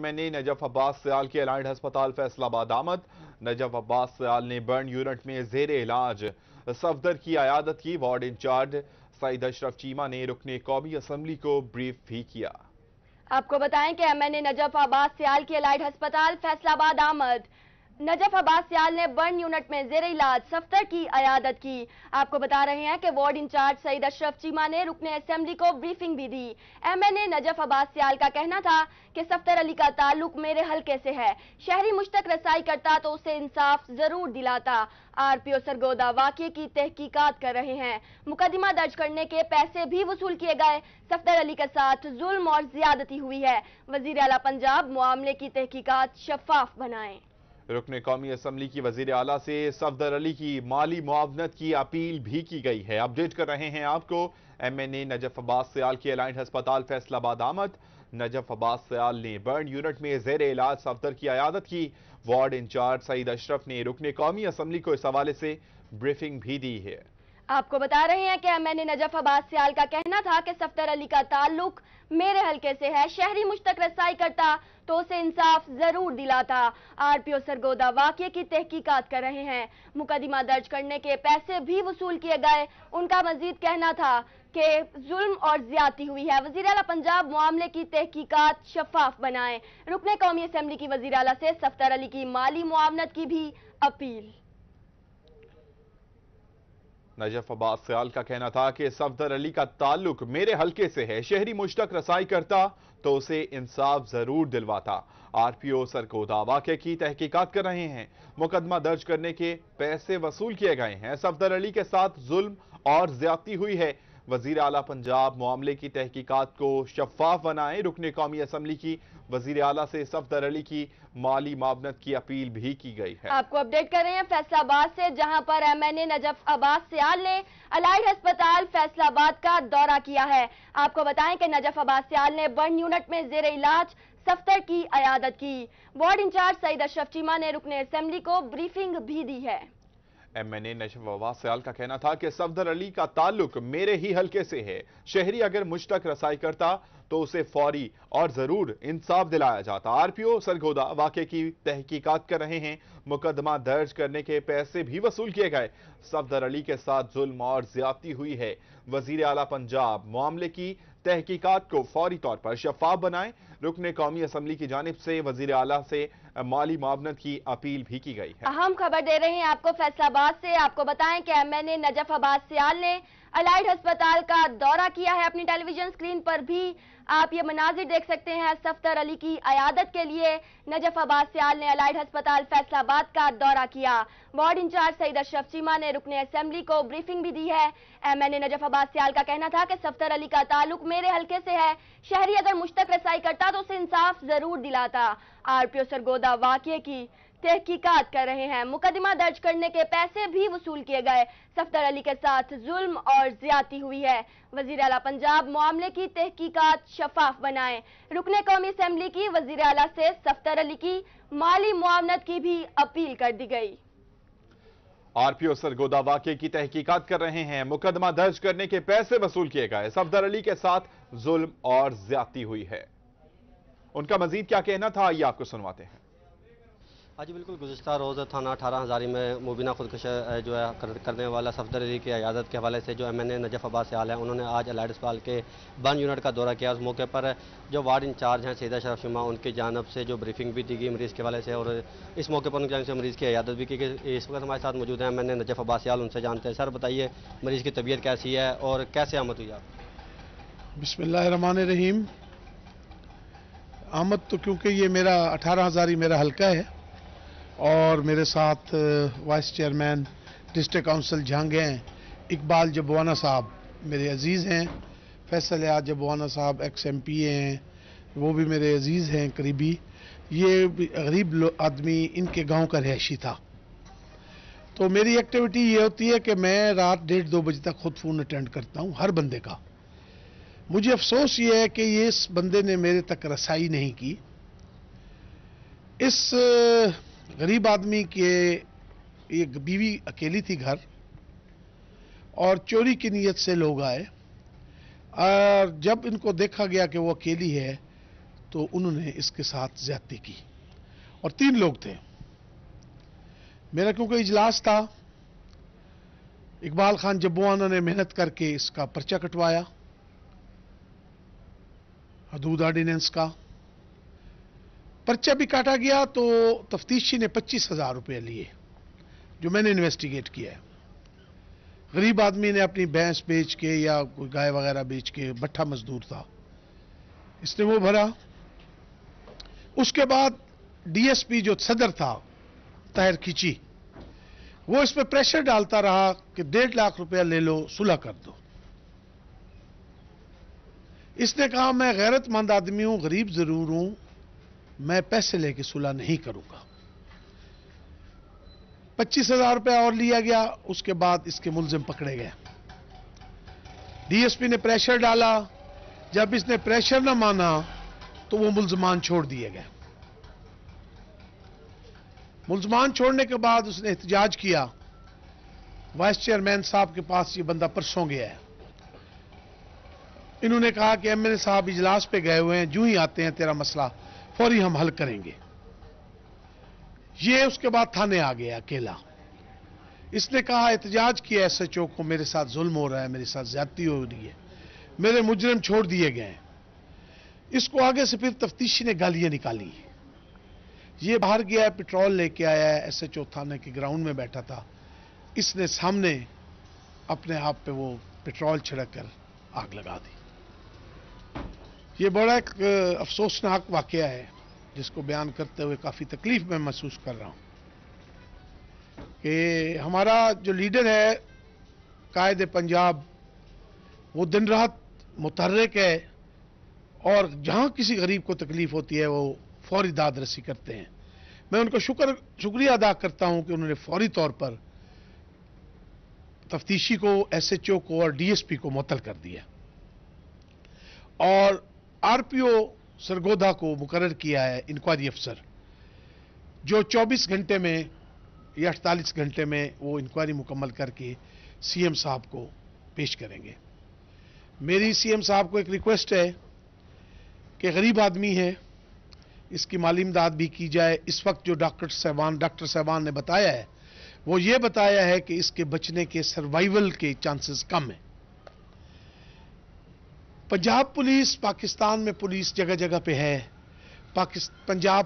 MNA Najaf Abbas Sayal के allied अस्पताल फैसलाबाद आमद। नजफ अब्बास सयाल ने बर्न यूनिट में जेर इलाज। सफदर की आयादत की वार्ड इंचार्ज सईद अशरफ चीमा ने रुकने कौमी असम्बली को ब्रीफ भी किया। आपको बताएँ कि एमएनए नजफ अब्बास सियाल के अलाइड अस्पताल फैसलाबाद आमद। नजफ अब्बास सियाल ने बर्न यूनिट में जेर इलाज सफ्तर की अयादत की। आपको बता रहे हैं कि वार्ड इंचार्ज सईद अशरफ चीमा ने रुकने असेंबली को ब्रीफिंग भी दी। एमएनए नजफ अब्बास सियाल का कहना था कि सफ्तर अली का ताल्लुक मेरे हलके से है। शहरी मुश्तक रसाई करता तो उसे इंसाफ ज़रूर दिलाता। आर पी आरपीओ सरगोदा वाक्य की तहकीकात कर रहे हैं। मुकदमा दर्ज करने के पैसे भी वसूल किए गए। सफ्तर अली के साथ जुल्म और ज्यादती हुई है। वज़ीर अला पंजाब मामले की तहकीकात शफाफ बनाएँ। रुकन कौमी असम्बली की वज़ीर अला से सफदर अली की माली मुआवनत की अपील भी की गई है। अपडेट कर रहे हैं आपको, M N A Najaf Abbas Sial की अलाइंट हस्पताल फैसलाबाद आमद। नजफ अब्बास सयाल ने बर्न यूनिट में जेर इलाज सफदर की आयादत की। वार्ड इंचार्ज सईद अशरफ ने रुकन कौमी असम्बली को इस हवाले से ब्रीफिंग भी दी है। आपको बता रहे हैं कि एमएनए नजफ अब्बास सियाल का कहना था कि सफ्तर अली का ताल्लुक मेरे हलके से है, शहरी मुश्तक रसाई करता तो उसे इंसाफ ज़रूर दिलाता। आरपीओ सरगोदा वाक्य की तहकीकात कर रहे हैं। मुकदमा दर्ज करने के पैसे भी वसूल किए गए। उनका मजीद कहना था कि जुल्म और ज्यादती हुई है। वज़ीर अला पंजाब मामले की तहकीकात शफाफ बनाए। रुकने कौमी असम्बली की वज़ीर अला से सफ्तर अली की माली मुआवनत की भी अपील। नजफ अब्बास सयाल का कहना था कि सफदर अली का ताल्लुक मेरे हलके से है। शहरी मुश्तक रसाई करता तो उसे इंसाफ ज़रूर दिलवाता। आर पी आरपीओ सरकोदा वाक़े की तहकीकात कर रहे हैं। मुकदमा दर्ज करने के पैसे वसूल किए गए हैं। सफदर अली के साथ जुल्म और ज्यादती हुई है। वज़ीर अला पंजाब मामले की तहकीकत को शफाफ बनाए। रुकने कौमी असम्बली की वज़ीर अला से सफदर अली की माली मामनत की अपील भी की गई है। आपको अपडेट कर रहे हैं फैसलाबाद से, जहाँ पर M N A Najaf Abbas Sial ने अलाइड अस्पताल फैसलाबाद का दौरा किया है। आपको बताएँ कि नजफ अब्बास सियाल ने बर्न यूनिट में जेर इलाज सफ्तर की अयादत की। वार्ड इंचार्ज सईद अशरफ चीमा ने रुकने असेंबली को ब्रीफिंग भी दी है। एमएनए अब्बास सयाल का कहना था कि सफदर अली का ताल्लुक मेरे ही हलके से है। शहरी अगर मुझ तक रसाई करता तो उसे फौरी और ज़रूर इंसाफ दिलाया जाता। आरपीओ सरगोदा वाक़े की तहकीकात कर रहे हैं। मुकदमा दर्ज करने के पैसे भी वसूल किए गए। सफदर अली के साथ जुल्म और ज्यादती हुई है। वज़ीर आला पंजाब मामले की तहकीकात को फौरी तौर पर शफाफ बनाए। रुकने कौमी असम्बली की जानब से वज़ीर अला से माली मावनत की अपील भी की गई है। अहम खबर दे रहे हैं आपको फैसलाबाद से। आपको बताएँ कि एमएनए नजफ अब्बास सियाल ने अलाइड अस्पताल का दौरा किया है। अपनी टेलीविज़न स्क्रीन पर भी आप ये मनाजिर देख सकते हैं सफ्तर अली की अयादत के लिए नजफ अब्बास सियाल ने अलाइड अस्पताल फैसलाबाद का दौरा किया। वार्ड इंचार्ज सईद अशरफ चीमा ने रुकने असेंबली को ब्रीफिंग भी दी है। एमएनए नजफ अब्बास सियाल का कहना था कि सफ्तर अली का ताल्लुक मेरे हल्के से है। शहरी अगर मुश्तक रसाई करता तो उसे इंसाफ ज़रूर दिलाता। आरपीओ सरगोदा वाक्य की। तहकीकात कर रहे हैं। मुकदमा दर्ज करने के पैसे भी वसूल किए गए। सफदर अली के साथ जुल्म और ज्यादती हुई है। वज़ीर अला पंजाब मामले की तहकीकात शफाफ बनाए। रुकने कौमी असम्बली की वज़ीर अला से सफदर अली की माली मुआवनत की भी अपील कर दी गई। आरपीओ सरगोदा वाक्य की तहकीकात कर रहे हैं। मुकदमा दर्ज करने के पैसे वसूल किए गए। सफदर अली के साथ जुल्म और ज्यादती हुई है। उनका मजीद क्या कहना था, आइए आपको सुनवाते हैं। हाँ जी बिल्कुल गुजशत रोज़ थाना अठारह हज़ारी में मुबीना खुदकश जो है कर, करने वाला सफदर अली की अयादत के हवाले से जो एम एन ए नजफ से आल है उन्होंने आज अलाइड अस्पताल के बन यूनिट का दौरा किया। उस मौके पर जो वार्ड इंचार्ज हैं सैदा शरफ शुमा उनकी जानब से जो ब्रीफिंग भी दी गई मरीज़ के हवाले से और इस मौके पर उनकी जानब से मरीज़ की अयादत भी की गई। इस वक्त हमारे साथ मौजूद हैं M N A Najaf Abbas आल उनसे जानते हैं। सर बताइए मरीज़ की तबीयत कैसी है और कैसे आमद हुई आप? बिस्मिल्लाह रहीम आमद तो क्योंकि ये मेरा अठारह हज़ारी मेरा हल्का है और मेरे साथ vice chairman district council Jhang हैं। इकबाल जबवाना साहब मेरे अज़ीज़ हैं। फैसल याद जबवाना साहब एक्स एम पी हैं। वो भी मेरे अज़ीज़ हैं करीबी। ये गरीब आदमी इनके गाँव का रहायशी था। तो मेरी एक्टिविटी ये होती है कि मैं रात डेढ़ दो बजे तक खुद फ़ोन अटेंड करता हूँ, हर बंदे का। मुझे अफसोस ये है कि ये इस बंदे ने मेरे तक रसाई नहीं की। इस गरीब आदमी के एक बीवी अकेली थी घर और चोरी की नीयत से लोग आए। और जब इनको देखा गया कि वो अकेली है तो उन्होंने इसके साथ ज्यादती की। और तीन लोग थे। मेरा क्योंकि इजलास था, इकबाल खान जब्बुआना ने मेहनत करके इसका पर्चा कटवाया, हदूद ऑर्डिनेंस का। पर्चा भी काटा गया तो तफ्तीशी ने पच्चीस हज़ार रुपये लिए, जो मैंने इन्वेस्टिगेट किया है। गरीब आदमी ने अपनी भैंस बेच के या कोई गाय वगैरह बेच के भट्ठा मजदूर था, इसने वो भरा। उसके बाद डीएसपी जो सदर था, ताहिर खिची, वो इस पर प्रेशर डालता रहा कि डेढ़ लाख रुपया ले लो, सुलह कर दो। इसने कहा, मैं गैरतमंद आदमी हूँ, गरीब ज़रूर हूँ मैं पैसे लेके सुलह नहीं करूँगा। पच्चीस हज़ार रुपया और लिया गया, उसके बाद इसके मुलजिम पकड़े गए। डीएसपी ने प्रेशर डाला। जब इसने प्रेशर न माना तो वो मुलजमान छोड़ दिए गए। मुलजमान छोड़ने के बाद उसने एहतजाज किया। वाइस चेयरमैन साहब के पास ये बंदा परसों गया है। इन्होंने कहा कि एमएलए साहब इजलास पे गए हुए हैं, जो ही आते हैं, तेरा मसला फौरी हम हल करेंगे। ये उसके बाद थाने आ गया अकेला। इसने कहा, एहतजाज किया एस एच ओ को मेरे साथ जुल्म हो रहा है, मेरे साथ ज्यादती हो रही है। मेरे मुजरिम छोड़ दिए गए इसको आगे से फिर तफ्तीशी ने गालियाँ निकाली। ये बाहर गया है पेट्रोल लेके आया है एस एच ओ थाने के ग्राउंड में बैठा था। इसने सामने अपने आप पे वो पेट्रोल छिड़क कर आग लगा दी। ये बड़ा एक अफसोसनाक वाक़ है, जिसको बयान करते हुए काफ़ी तकलीफ़ में महसूस कर रहा हूँ। कि हमारा जो लीडर है, कायद पंजाब, वो दिन रात मुतहरक है और जहाँ किसी गरीब को तकलीफ़ होती है, वो फौरी दाद रसी करते हैं। मैं उनको शुक्र, शुक्रिया अदा करता हूँ कि उन्होंने फौरी तौर पर तफ्तीशी को, एसएचओ को और डीएसपी को मुतल कर दिया। और आरपीओ सरगोधा को मुकर किया है इंक्वायरी अफसर जो 24 घंटे में, या 48 घंटे में वो इंक्वायरी मुकम्मल करके सीएम साहब को पेश करेंगे। मेरी सीएम साहब को एक रिक्वेस्ट है कि गरीब आदमी है, इसकी माली इमदाद भी की जाए। इस वक्त जो डॉक्टर साहबान डॉक्टर साहबान ने बताया है, वो ये बताया है कि इसके बचने के सर्वाइवल के चांसेस कम है। पंजाब पुलिस पाकिस्तान में पुलिस जगह जगह पे है। पाकिस्तान पंजाब